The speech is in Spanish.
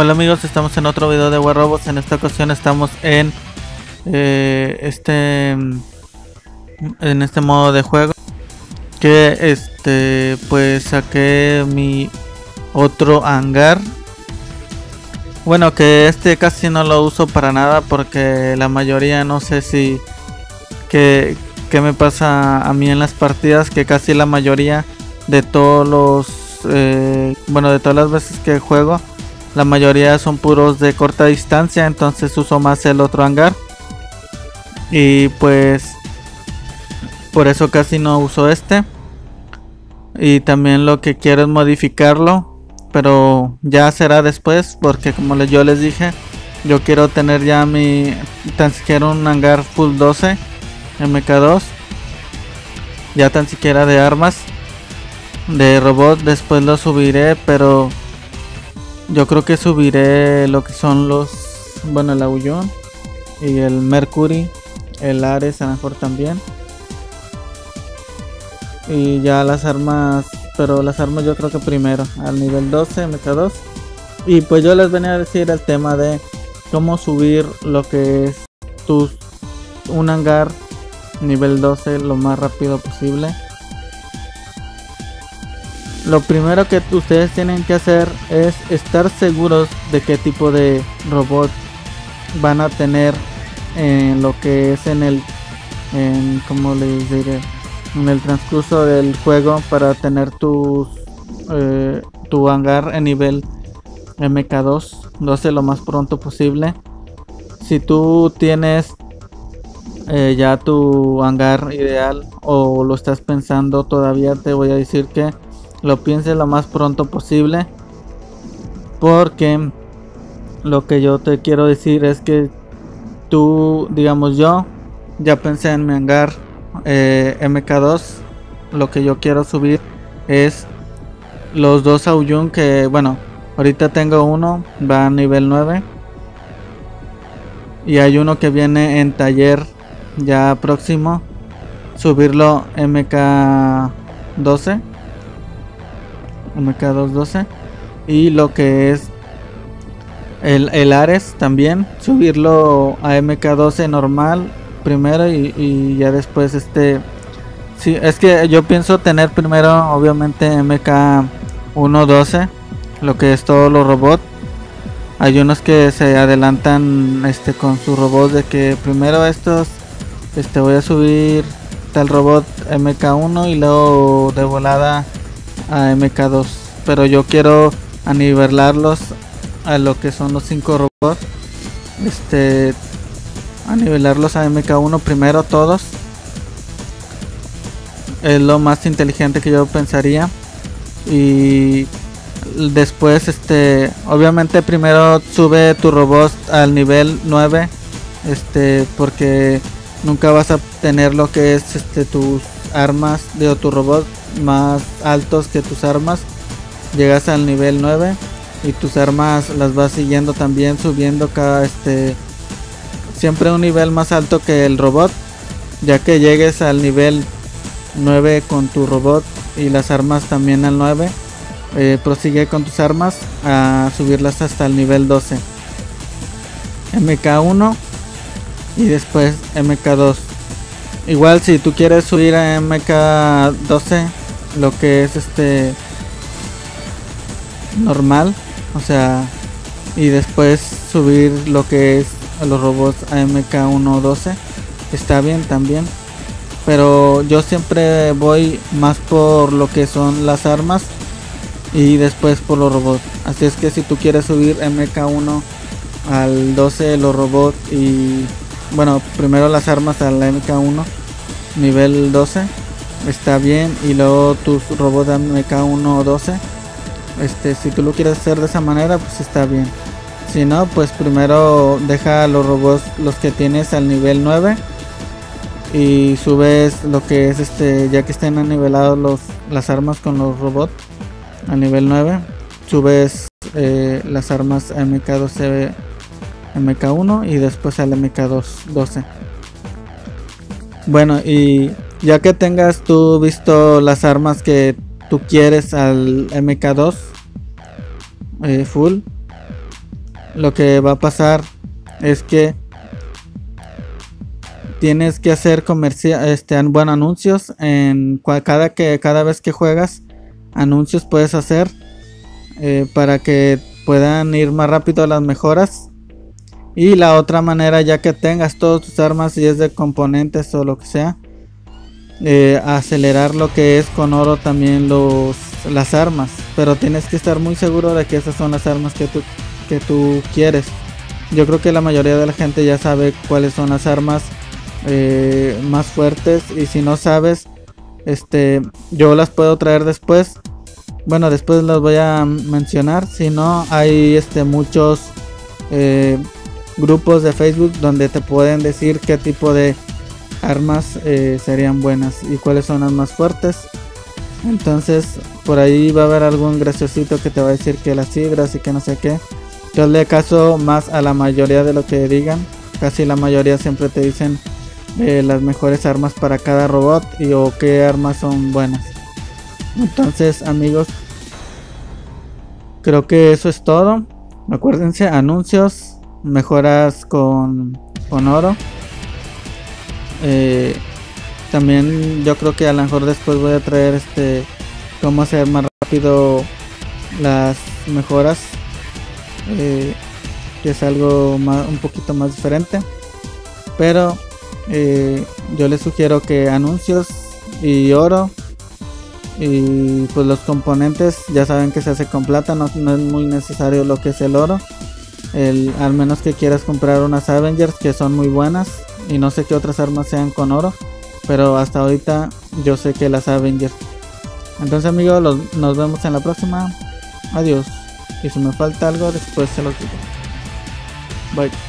Hola amigos, estamos en otro video de War Robots. En esta ocasión estamos en eh, este en este modo de juego que este pues saqué mi otro hangar. Bueno, que este casi no lo uso para nada porque la mayoría no sé si que, que me pasa a mí en las partidas que casi la mayoría de todos los eh, bueno de todas las veces que juego la mayoría son puros de corta distancia entonces uso más el otro hangar. Y pues por eso casi no uso este. Y también lo que quiero es modificarlo pero ya será después porque como yo les dije yo quiero tener ya mi tan siquiera un hangar full 12 MK2 ya tan siquiera de armas de robot después lo subiré pero yo creo que subiré lo que son los bueno el aullón y el mercury el ares a lo mejor también. Y ya las armas pero las armas yo creo que primero al nivel 12 mk2 y pues yo les venía a decir el tema de cómo subir lo que es tus un hangar nivel 12 lo más rápido posible lo primero que ustedes tienen que hacer es estar seguros de qué tipo de robot van a tener en lo que es en el en como les diré en el transcurso del juego para tener tus eh, tu hangar en nivel MK2 12 lo más pronto posible. Si tú tienes eh, ya tu hangar ideal o lo estás pensando todavía te voy a decir que lo pienses lo más pronto posible. Porque lo que yo te quiero decir es que tú, digamos yo, ya pensé en mi hangar eh, MK2. Lo que yo quiero subir es los dos Aoyun que, bueno, ahorita tengo uno, va a nivel 9. Y hay uno que viene en taller ya próximo. Subirlo MK12 MK212 y lo que es el, Ares también subirlo a MK12 normal primero y, ya después este sí es que yo pienso tener primero obviamente MK112 lo que es todos los robots hay unos que se adelantan este con su robot de que primero estos este voy a subir tal robot MK1 y luego de volada a MK2 pero yo quiero anivelarlos a lo que son los 5 robots. Este a nivelarlos a MK1 primero todos. Es lo más inteligente que yo pensaría. Y después este obviamente primero sube tu robot al nivel 9 este porque nunca vas a tener lo que es este tus armas de tu robot más altos que tus armas. Llegas al nivel 9 y tus armas las vas siguiendo también subiendo cada este siempre un nivel más alto que el robot, ya que llegues al nivel 9 con tu robot y las armas también al 9. Eh, prosigue con tus armas a subirlas hasta el nivel 12. MK1 y después MK2. Igual si tú quieres subir a MK12 lo que es este normal, o sea, y después subir lo que es a los robots AMK 112, está bien también. Pero yo siempre voy más por lo que son las armas y después por los robots. Así es que si tú quieres subir MK1 al 12 los robots y bueno, primero las armas al MK1 nivel 12 está bien. Y luego tus robots MK1 o 12 este si tú lo quieres hacer de esa manera pues está bien. Si no pues primero deja los robots los que tienes al nivel 9 y subes lo que es este ya que estén nivelados los las armas con los robots al nivel 9 subes eh, las armas MK12 MK1 y después al MK2 12 bueno y ya que tengas tú visto las armas que tú quieres al MK2 eh, full, lo que va a pasar es que tienes que hacer comercial, este, bueno, anuncios en cada que cada vez que juegas, anuncios puedes hacer eh, para que puedan ir más rápido las mejoras. Y la otra manera, ya que tengas todas tus armas y es de componentes o lo que sea, eh, acelerar lo que es con oro también los las armas. Pero tienes que estar muy seguro de que esas son las armas que tú, que tú quieres. Yo creo que la mayoría de la gente ya sabe cuáles son las armas eh, más fuertes. Y si no sabes, este, yo las puedo traer después. Bueno, después las voy a mencionar. Si no, hay este, muchos eh, grupos de Facebook donde te pueden decir qué tipo de armas eh, serían buenas y cuáles son las más fuertes. Entonces, por ahí va a haber algún graciosito que te va a decir que las fibras y que no sé qué. Yo le caso más a la mayoría de lo que digan. Casi la mayoría siempre te dicen eh, las mejores armas para cada robot y o qué armas son buenas. Entonces, amigos, creo que eso es todo. Acuérdense, anuncios, mejoras con, con oro. Eh, también yo creo que a lo mejor después voy a traer este cómo hacer más rápido las mejoras. Eh, que es algo un poquito más diferente. Pero eh, yo les sugiero que anuncios y oro y pues los componentes ya saben que se hace con plata, no, no es muy necesario lo que es el oro. El, al menos que quieras comprar unas Avengers que son muy buenas y no sé qué otras armas sean con oro. Pero hasta ahorita yo sé que las Avengers. Entonces amigos, nos vemos en la próxima. Adiós. Y si me falta algo, después se los digo. Bye.